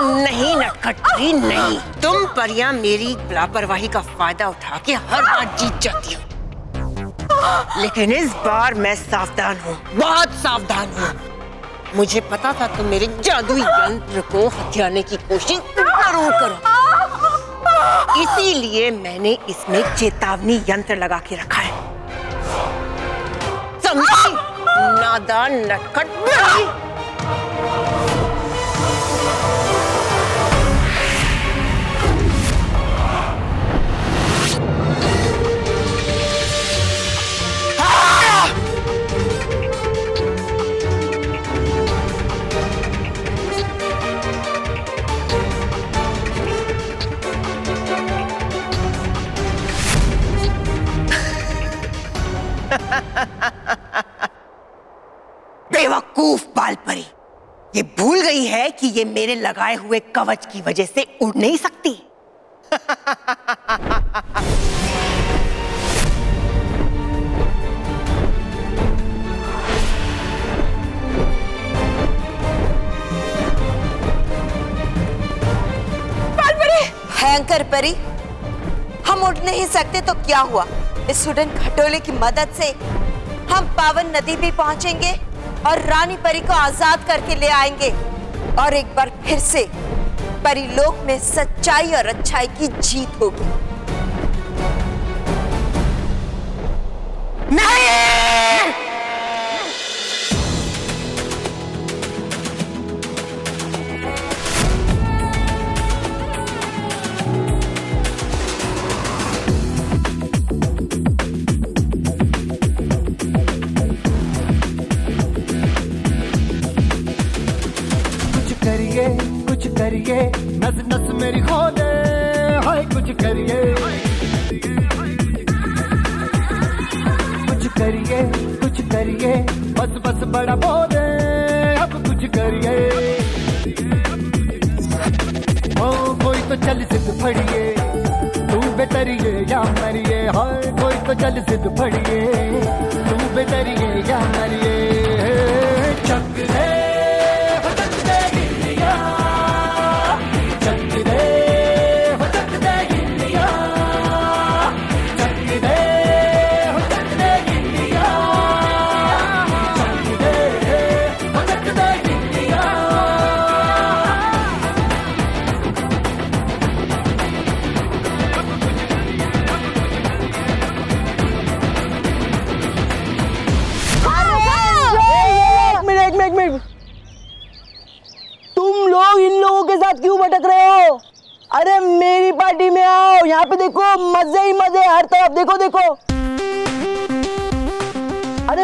नहीं नटखटी नहीं। तुम परियाँ मेरी लापरवाही का फ़ायदा उठा के हर बार जीत जाती हो। लेकिन इस बार मैं सावधान हूँ बहुत सावधान हूँ। मुझे पता था तुम मेरे जादुई यंत्र को हथियाने की कोशिश ज़रूर करो। इसीलिए मैंने इसमें चेतावनी यंत्र लगा के रखा है। समझी? नादान नटखट ये मेरे लगाए हुए कवच की वजह से उड़ नहीं सकती। भयंकर परी। हम उड़ नहीं सकते तो क्या हुआ? इस उड़न खटोले की मदद से हम पावन नदी भी पहुँचेंगे और रानी परी को आज़ाद करके ले आएँगे। और एक बार फिर से परिलोक में सच्चाई और अच्छाई की जीत होगी। नहीं! करिए नस नस मेरी खोले, हाय कुछ करिए। कुछ करिए कुछ करिए, बस बस बड़ा बोले, अब कुछ करिए। कोई तो चल सिद्ध फड़िए, तू बेतरिए या मरिए, हाय कोई तो चल सिद्ध फड़िए, तू बेतरिए या मरिए।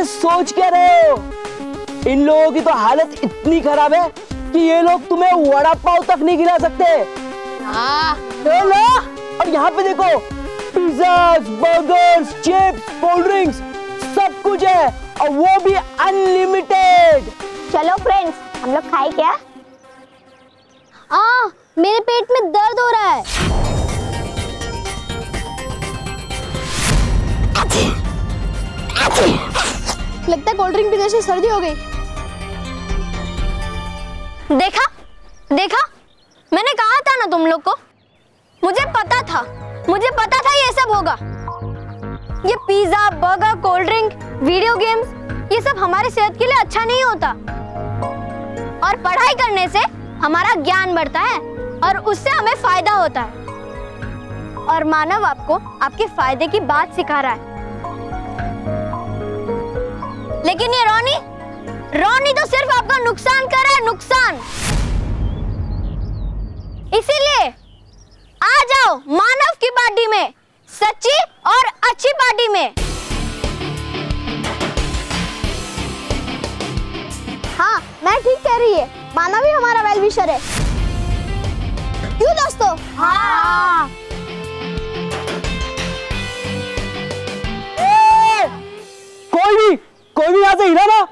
अरे सोच क्या रहे हो? इन लोगों की तो हालत इतनी खराब है कि ये लोग तुम्हें वड़ा पाव तक नहीं खिला सकते। ले लो और यहाँ पे देखो pizzas burgers chips cold drinks सब कुछ है और वो भी अनलिमिटेड चलो फ्रेंड्स हम लोग खाए क्या? आ, मेरे पेट में दर्द हो रहा है। लगता है कोल्ड ड्रिंक पीने से सर्दी हो गई। देखा देखा, मैंने कहा था ना तुम लोग को। मुझे पता था, मुझे पता था ये सब होगा। ये pizza burger cold drink video games ये सब हमारी सेहत के लिए अच्छा नहीं होता। और पढ़ाई करने से हमारा ज्ञान बढ़ता है और उससे हमें फ़ायदा होता है। और मानव आपको आपके फ़ायदे की बात सिखा रहा है। लेकिन ये रोनी रोनी तो सिर्फ़ आपका नुकसान कर रहा है नुकसान। इसीलिए आ जाओ मानव की पार्टी में सच्ची और अच्छी पार्टी में। हाँ मैं ठीक कह रही है। मानव ही हमारा वेल विशर है। क्यों दोस्तों? हाँ। कोई भी कोई भी यहाँ से हिला ना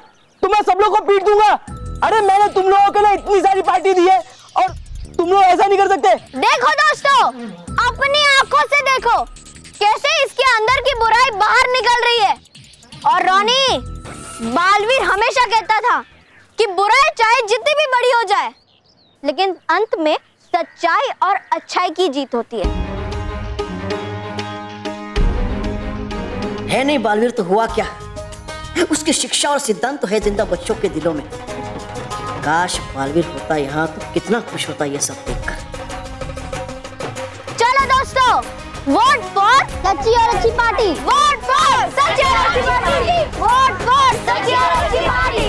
तो मैं सब लोग को पीट दूँगा। अरे मैंने तुम लोगों के लिए इतनी सारी पार्टी दी है और तुम लोग ऐसा नहीं कर सकते। देखो दोस्तों अपनी आँखों से देखो कैसे इसके अंदर की बुराई बाहर निकल रही है। और रोनी बालवीर हमेशा कहता था कि बुराई चाहे जितनी भी बड़ी हो जाए लेकिन अंत में सच्चाई और अच्छाई की जीत होती है। है नहीं बालवीर तो हुआ क्या? उसकी शिक्षा और सिद्धांत तो है ज़िंदा बच्चों के दिलों में। काश बालवीर होता यहाँ तो कितना खुश होता ये सब देखकर। चलो दोस्तों, वोट फॉर सच्ची और अच्छी पार्टी। वोट फॉर सच्ची और अच्छी पार्टी। वोट फॉर सच्ची और अच्छी पार्टी।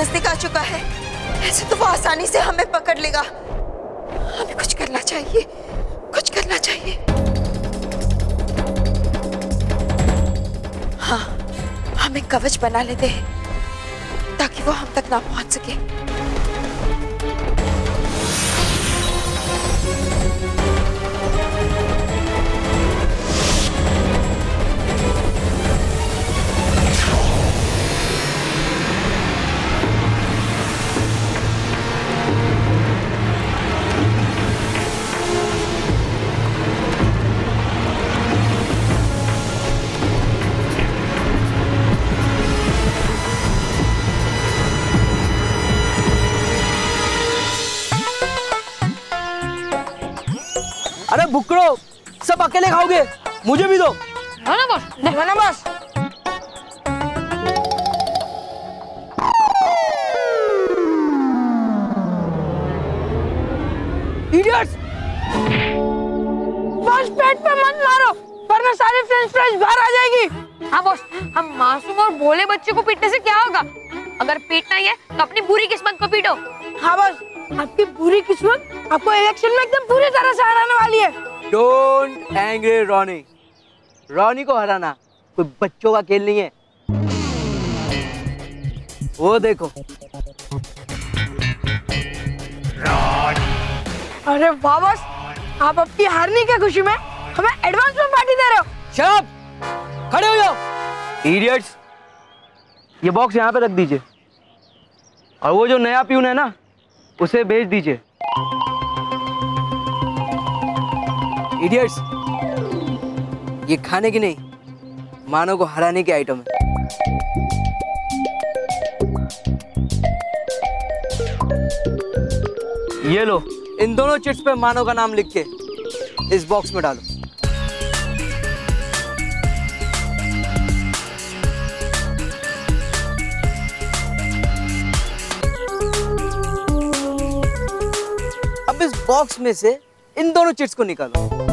नज़दीक आ चुका है। ऐसे तो वो आसानी से हमें पकड़ लेगा। हमें कुछ करना चाहिए। कुछ करना चाहिए। हाँ हम एक कवच बना लेते हैं, ताकि वो हम तक ना पहुँच सके। सब अकेले खाओगे? मुझे भी दो। ना बस ना बस इडियट्स बस पेट पे मत मारो वरना सारी फ्रेंच फ्राइज बाहर आ जाएगी। हाँ बॉस। हम मासूम और भोले बच्चे को पीटने से क्या होगा? अगर पीटना ही है तो अपनी बुरी किस्मत को पीटो। हाँ बॉस। आपकी बुरी किस्मत आपको इलेक्शन में एकदम पूरी तरह से हराने वाली है। डोंट एंग्री रॉनी रॉनी को हराना। कोई बच्चों का खेल नहीं है। वो देखो। अरे वाह बॉस। आप अपनी हारने की खुशी में? हमें एडवांस में पार्टी दे रहे हो। शट खड़े हो जाओ। इडियट्स ये बॉक्स यहाँ पे रख दीजिए। और वो जो नया प्यून है ना उसे भेज दीजिए। इडियट्स ये खाने की नहीं, मानव को हराने की आइटम है। ये लो, इन दोनों चिट्स पे मानव का नाम लिख के इस बॉक्स में डालो। अब इस बॉक्स में से इन दोनों चिट्स को निकालो।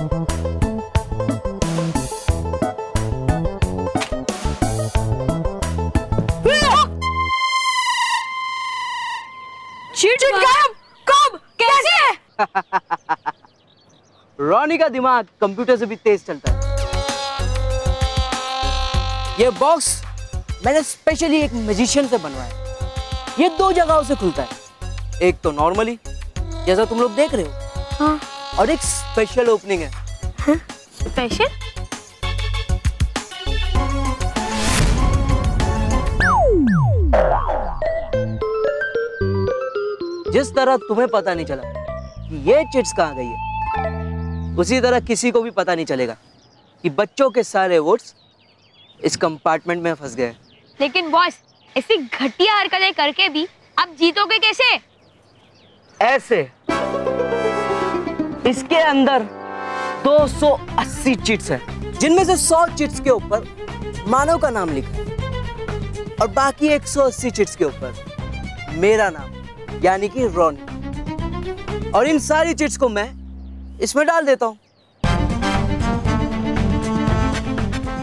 रॉनी का दिमाग कंप्यूटर से भी तेज चलता है। ये बॉक्स मैंने स्पेशली एक मैजिशियन से बनवाया। ये दो जगहों से खुलता है। एक तो नॉर्मली जैसा तुम लोग देख रहे हो। हाँ। और एक स्पेशल ओपनिंग है। स्पेशल जिस तरह तुम्हें पता नहीं चला कि ये चिट्स कहाँ गई है। उसी तरह किसी को भी पता नहीं चलेगा कि बच्चों के सारे वोट्स इस कंपार्टमेंट में फंस गए। लेकिन बॉस ऐसी घटिया हरकतें करके भी आप जीतोगे कैसे? ऐसे। इसके अंदर 280 चिट्स हैं जिनमें से 100 चिट्स के ऊपर मानव का नाम लिखा है और बाकी 180 चिट्स के ऊपर मेरा नाम यानी कि रॉनी। और इन सारी चिट्स को मैं इसमें डाल देता हूँ।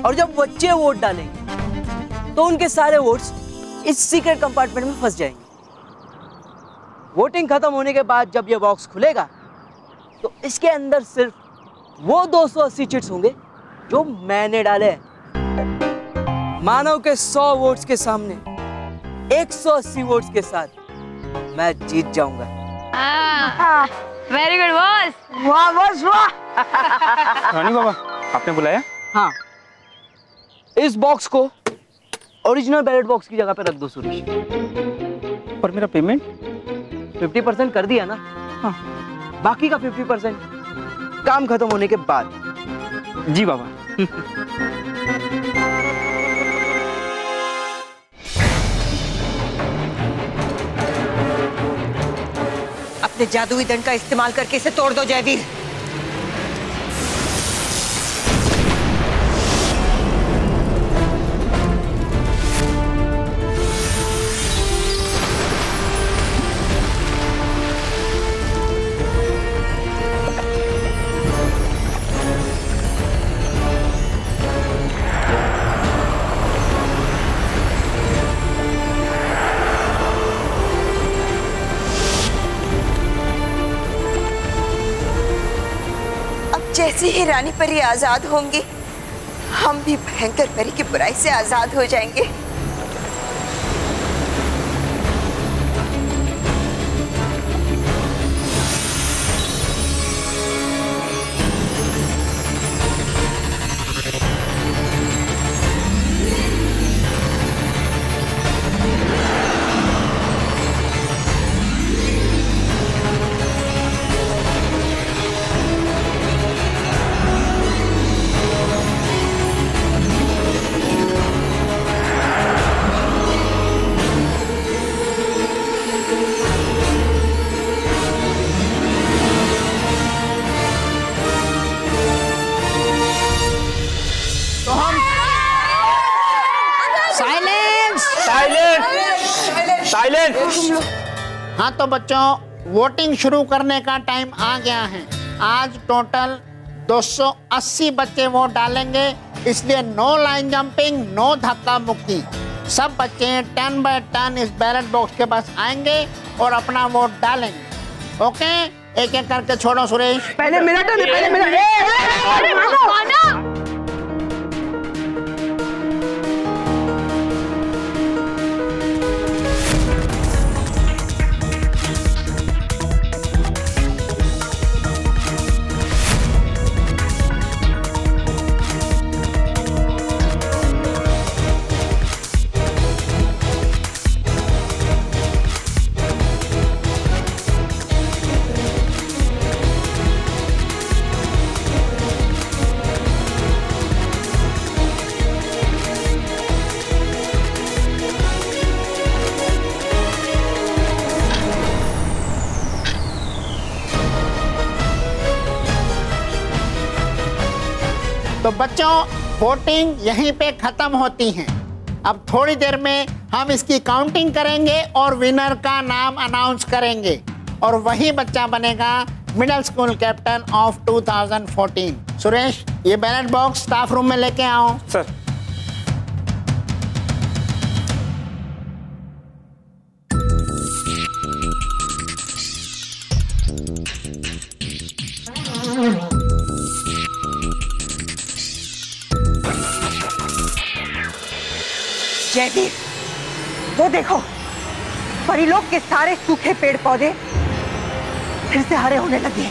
और जब बच्चे वोट डालेंगे तो उनके सारे वोट्स इस सीक्रेट कंपार्टमेंट में फंस जाएँगे। वोटिंग खत्म होने के बाद जब ये बॉक्स खुलेगा तो इसके अंदर सिर्फ़ वो 280 चिट्स होंगे जो मैंने डाले हैं। मानव के 100 वोट्स के सामने 180 वोट्स के साथ मैं जीत जाऊँगा। वेरी गुड बॉस वाह बस वाह। रानी बाबा आपने बुलाया? हाँ। इस बॉक्स को ओरिजिनल बैलेट बॉक्स की जगह पे रख दो सुरेश। पर मेरा पेमेंट 50 परसेंट कर दिया ना? हाँ। बाकी का 50 परसेंट काम खत्म होने के बाद। जी बाबा। अपने जादुई दंड का इस्तेमाल करके इसे तोड़ दो जयवीर। जैसे ही रानी परी आज़ाद होंगी। हम भी भयंकर परी की बुराई से आज़ाद हो जाएँगे। तो बच्चों वोटिंग शुरू करने का टाइम आ गया है आज टोटल 280 बच्चे वोट डालेंगे इसलिए नो लाइन जंपिंग नो धक्का मुक्ति सब बच्चे टर्न बाय टर्न इस बैलेट बॉक्स के पास आएँगे और अपना वोट डालेंगे ओके एक एक करके छोड़ो सुरेश पहले मेरा टर्न है पहले मेरा ए, ए, ए, तो बच्चों वोटिंग यहीं पे खत्म होती है। अब थोड़ी देर में हम इसकी काउंटिंग करेंगे और विनर का नाम अनाउंस करेंगे। और वही बच्चा बनेगा middle school captain of 2014 Suresh, ये बैलेट बॉक्स स्टाफ रूम में लेके आओ। सर जयवीर वो देखो, परिलोक के सारे सूखे पेड़ पौधे फिर से हरे होने लगे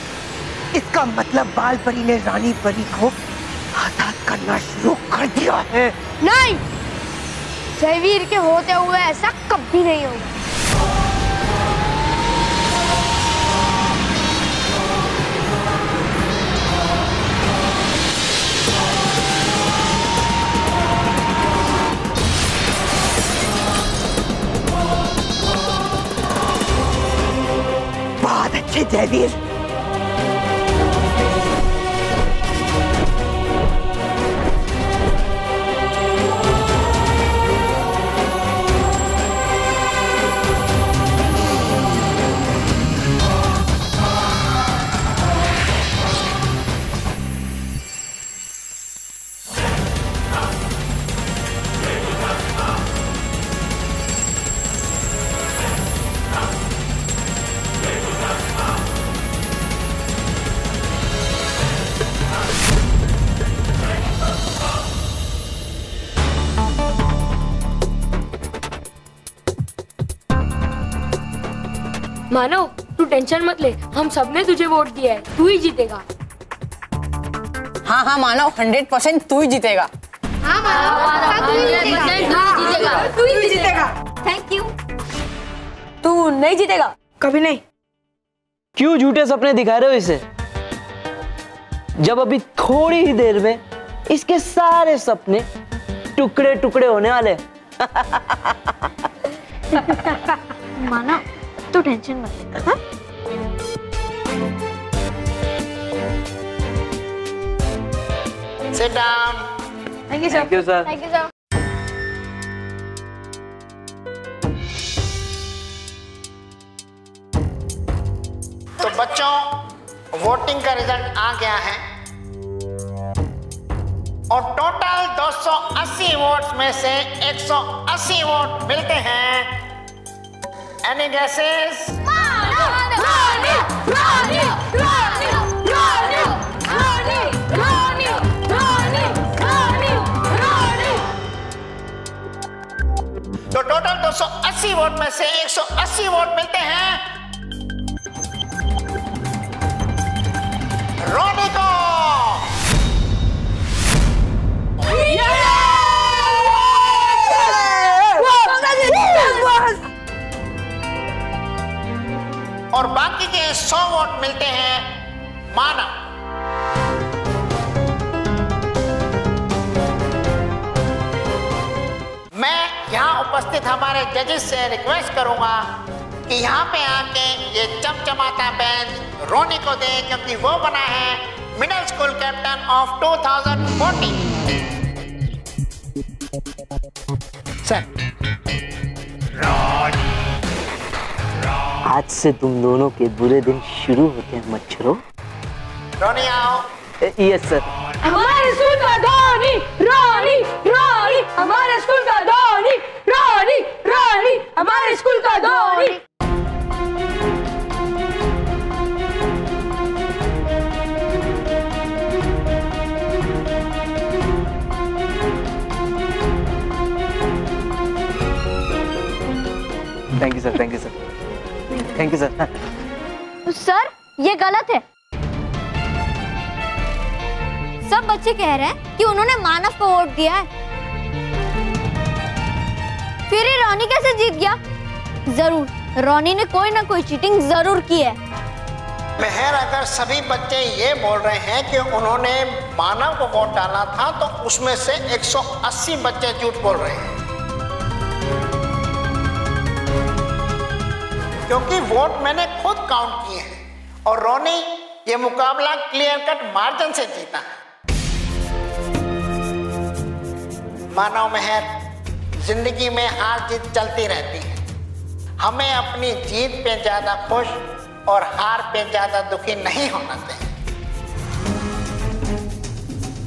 इसका मतलब बाल परी ने रानी परी को आज़ाद करना शुरू कर दिया है। नहीं जयवीर के होते हुए ऐसा कभी नहीं होगा। बहुत अच्छे जयवीर मानो तू टेंशन मत ले हम सबने तुझे वोट दिया है तू ही जीतेगा। हाँ हाँ मानव हंड्रेड परसेंट तू ही जीतेगा। तू ही जीतेगा। थैंक यू तू नहीं जीतेगा। कभी नहीं। क्यों झूठे सपने दिखा रहे हो इसे? जब अभी थोड़ी ही देर में इसके सारे सपने टुकड़े टुकड़े होने वाले माना तू टेंशन मत ले हाँ? Sit down. Thank you sir thank you sir thank you sir तो बच्चों वोटिंग का रिज़ल्ट आ गया है। और टोटल 280 वोट्स में से 180 वोट मिलते हैं। एनी गैसेस तो टोटल 280 वोट में से 180 वोट मिलते हैं। रोनी को। और बाकी के 100 वोट मिलते हैं माना। मैं यहाँ उपस्थित हमारे जजेस से रिक्वेस्ट करूँगा कि यहाँ पे आके ये चमचमाता बेंच रोनी को दे क्योंकि वो बना है middle school captain of 2014 sir आज से तुम दोनों के बुरे दिन शुरू होते हैं मच्छरों। रोनी आओ। यस सर हमारे स्कूल का धोनी रोनी रोनी। हमारे स्कूल का धोनी रोनी रोनी। हमारे स्कूल का Dhoni. Thank you sir thank you sir thank you sir sir ये गलत है। सब बच्चे कह रहे हैं कि उन्होंने मानव को वोट दिया है। फिर ये रोनी कैसे जीत गया? ज़रूर रोनी ने कोई ना कोई चीटिंग ज़रूर की है। मेहर अगर सभी बच्चे ये बोल रहे हैं कि उन्होंने मानव को वोट डाला था तो उसमें से 180 बच्चे झूठ बोल रहे हैं। क्योंकि वोट मैंने खुद काउंट किए हैं। और रोनी, ये मुकाबला क्लियर कट मार्जिन से जीता। मानव मेहर ज़िंदगी में हार जीत चलती रहती है। हमें अपनी जीत पे ज़्यादा खुश और हार पे ज़्यादा दुखी नहीं होना चाहिए।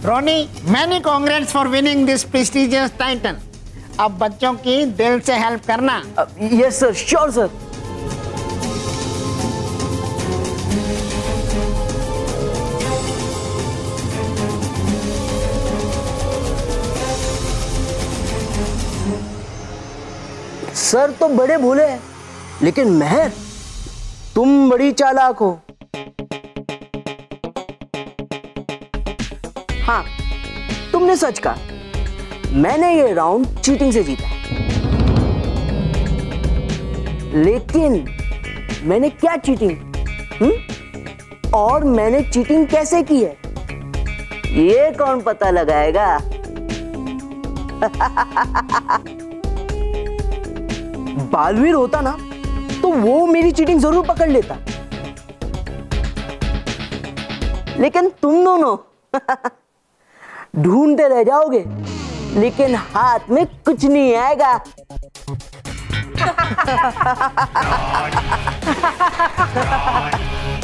Ronnie, many congrats for winning this prestigious title अब बच्चों की दिल से हेल्प करना। Yes sir sure sir sir तो बड़े भूले हैं, लेकिन मेहर, तुम बड़ी चालाक हो। हाँ तुमने सच कहा। मैंने ये राउंड चीटिंग से जीता लेकिन मैंने क्या चीटिंग? हम्म? और मैंने चीटिंग कैसे की है? ये कौन पता लगाएगा? बालवीर होता ना तो वो मेरी चीटिंग ज़रूर पकड़ लेता। लेकिन तुम दोनों ढूंढते रह जाओगे, लेकिन हाथ में कुछ नहीं आएगा।